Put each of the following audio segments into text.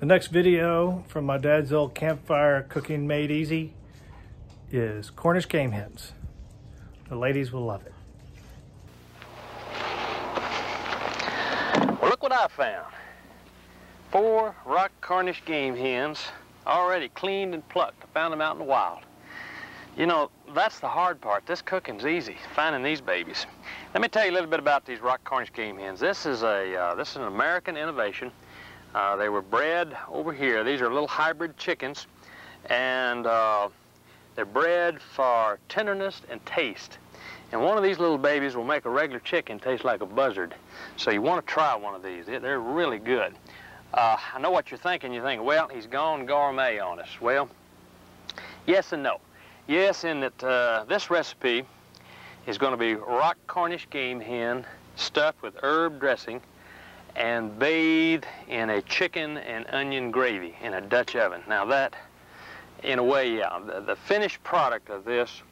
The next video from my dad's old campfire cooking made easy is Cornish game hens. The ladies will love it. Well, look what I found. Four rock Cornish game hens, already cleaned and plucked. I found them out in the wild. You know, that's the hard part. This cooking's easy, finding these babies. Let me tell you a little bit about these rock Cornish game hens. This is a uh, this is an American innovation. Uh, they were bred over here. These are little hybrid chickens, and uh, they're bred for tenderness and taste. And one of these little babies will make a regular chicken taste like a buzzard. So you want to try one of these. They're really good. Uh, I know what you're thinking. You're thinking, well, he's gone gourmet on us. Well, yes and no. Yes, in that uh, this recipe is going to be rock Cornish game hen stuffed with herb dressing and bathed in a chicken and onion gravy in a Dutch oven. Now that, in a way, yeah, the, the finished product of this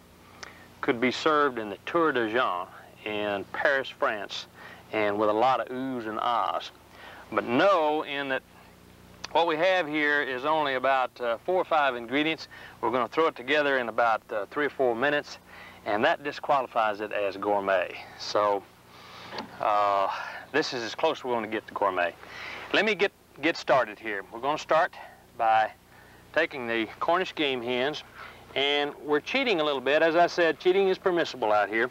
could be served in the Tour d'Argent in Paris, France, and with a lot of oohs and ahs. But know in that what we have here is only about uh, four or five ingredients. We're going to throw it together in about uh, three or four minutes, and that disqualifies it as gourmet. So uh, this is as close as we're going to get to gourmet. Let me get, get started here. We're going to start by taking the Cornish game hens, and we're cheating a little bit. As I said, cheating is permissible out here.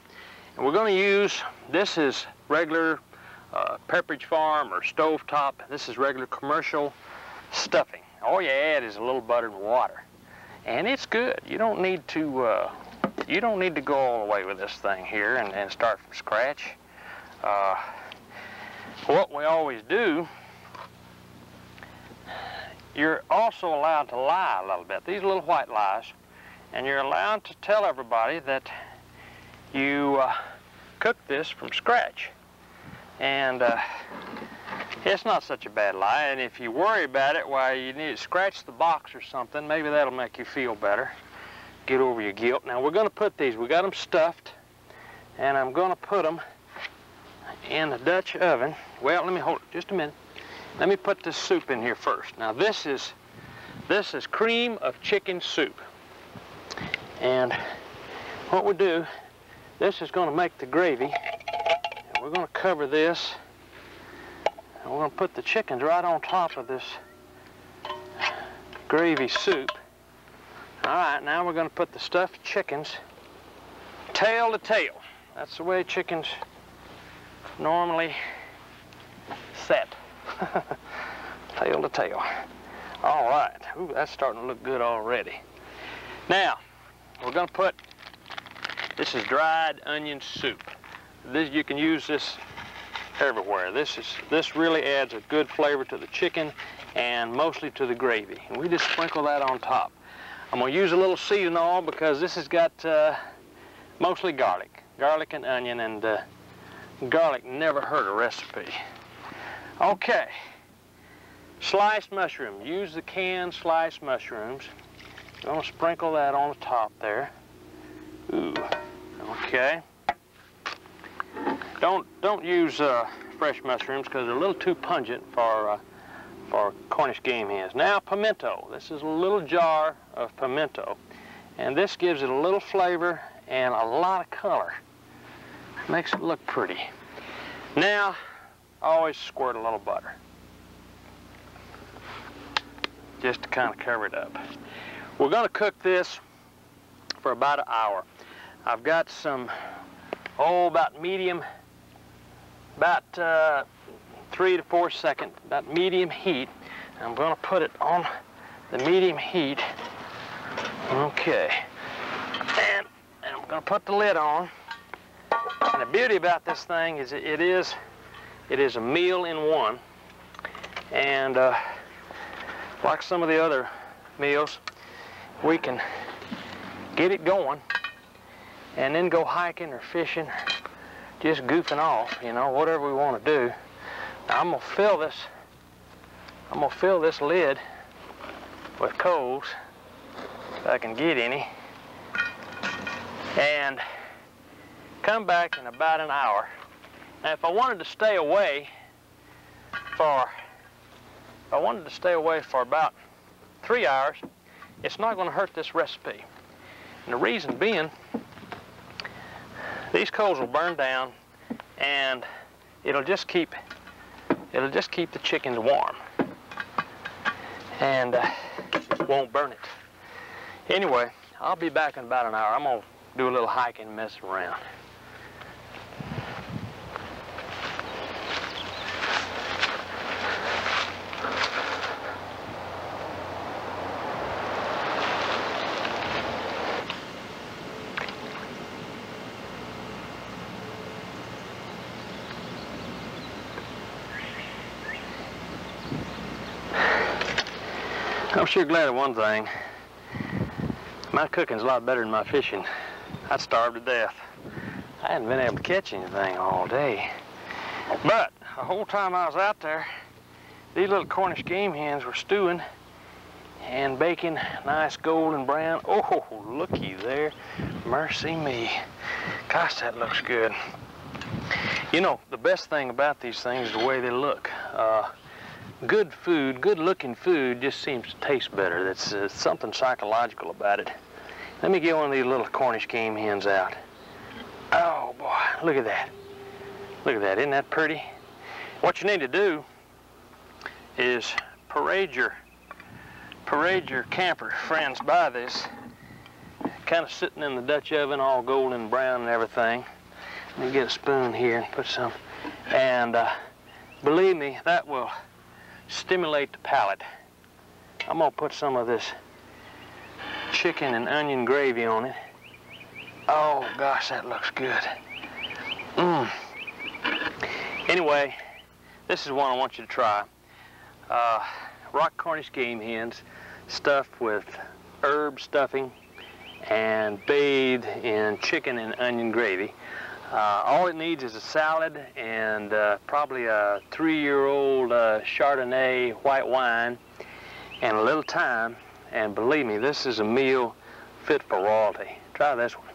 And we're going to use, this is regular uh, Pepperidge Farm or stovetop. This is regular commercial stuffing. All you add is a little butter and water. And it's good. You don't need to, uh, you don't need to go all the way with this thing here and, and start from scratch. Uh, what we always do, you're also allowed to lie a little bit. These little white lies. And you're allowed to tell everybody that you uh, cooked this from scratch. And uh, it's not such a bad lie. And if you worry about it, why, you need to scratch the box or something. Maybe that'll make you feel better. Get over your guilt. Now, we're going to put these, we got them stuffed, and I'm going to put them in the Dutch oven. Well, let me hold it just a minute. Let me put this soup in here first. Now, this is, this is cream of chicken soup. And what we do, this is going to make the gravy And we're going to cover this and we're going to put the chickens right on top of this gravy soup. All right, now we're going to put the stuffed chickens tail to tail. That's the way chickens normally set. tail to tail. All right. Ooh, that's starting to look good already. Now, we're going to put, this is dried onion soup this you can use this everywhere. This is this really adds a good flavor to the chicken and mostly to the gravy. And we just sprinkle that on top. I'm gonna use a little seasoning oil because this has got uh, mostly garlic, garlic and onion, and uh, garlic never hurt a recipe. Okay, sliced mushroom. Use the canned sliced mushrooms. I'm gonna sprinkle that on the top there. Ooh, okay. Don't don't use uh, fresh mushrooms because they're a little too pungent for uh, for Cornish game hens. Now pimento. This is a little jar of pimento, and this gives it a little flavor and a lot of color. Makes it look pretty. Now, always squirt a little butter. Just to kind of cover it up. We're going to cook this for about an hour. I've got some, oh, about medium about uh, three to four seconds, about medium heat. I'm going to put it on the medium heat. Okay. And, and I'm going to put the lid on. And the beauty about this thing is it is, it is a meal in one. And uh, like some of the other meals, we can get it going and then go hiking or fishing just goofing off, you know, whatever we want to do. Now, I'm gonna fill this, I'm gonna fill this lid with coals, if I can get any, and come back in about an hour. Now, if I wanted to stay away for if I wanted to stay away for about three hours, it's not going to hurt this recipe. And the reason being, these coals will burn down and it'll just keep it'll just keep the chickens warm and uh, won't burn it. Anyway, I'll be back in about an hour. I'm gonna do a little hiking and messing around. I'm sure glad of one thing. My cooking's a lot better than my fishing. I'd starve to death. I hadn't been able to catch anything all day. But the whole time I was out there, these little Cornish game hens were stewing and baking nice golden brown. Oh, looky there. Mercy me. Gosh, that looks good. You know, the best thing about these things is the way they look. Uh, good food, good looking food just seems to taste better. That's uh, something psychological about it. Let me get one of these little Cornish game hens out. Oh boy, look at that. Look at that, isn't that pretty? What you need to do is parade your, parade your camper friends by this. Kind of sitting in the Dutch oven, all golden brown and everything. Let me get a spoon here and put some. And uh, believe me, that will stimulate the palate. I'm gonna put some of this chicken and onion gravy on it. Oh gosh, that looks good. Mmm. Anyway, this is one I want you to try. Uh, rock Cornish game hens stuffed with herb stuffing and bathed in chicken and onion gravy. Uh, all it needs is a salad and uh, probably a three-year-old uh, Chardonnay white wine and a little thyme. And believe me, this is a meal fit for royalty. Try this one.